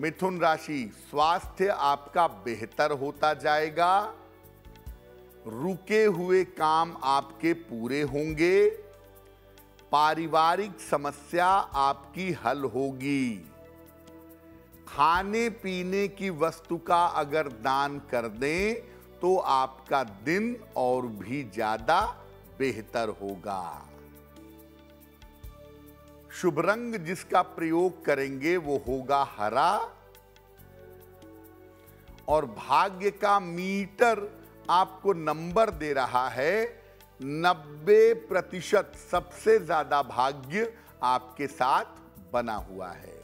मिथुन राशि, स्वास्थ्य आपका बेहतर होता जाएगा। रुके हुए काम आपके पूरे होंगे। पारिवारिक समस्या आपकी हल होगी। खाने पीने की वस्तु का अगर दान कर दें तो आपका दिन और भी ज़्यादा बेहतर होगा। शुभ रंग जिसका प्रयोग करेंगे वो होगा हरा और भाग्य का मीटर आपको नंबर दे रहा है 90 प्रतिशत सबसे ज़्यादा भाग्य आपके साथ बना हुआ है।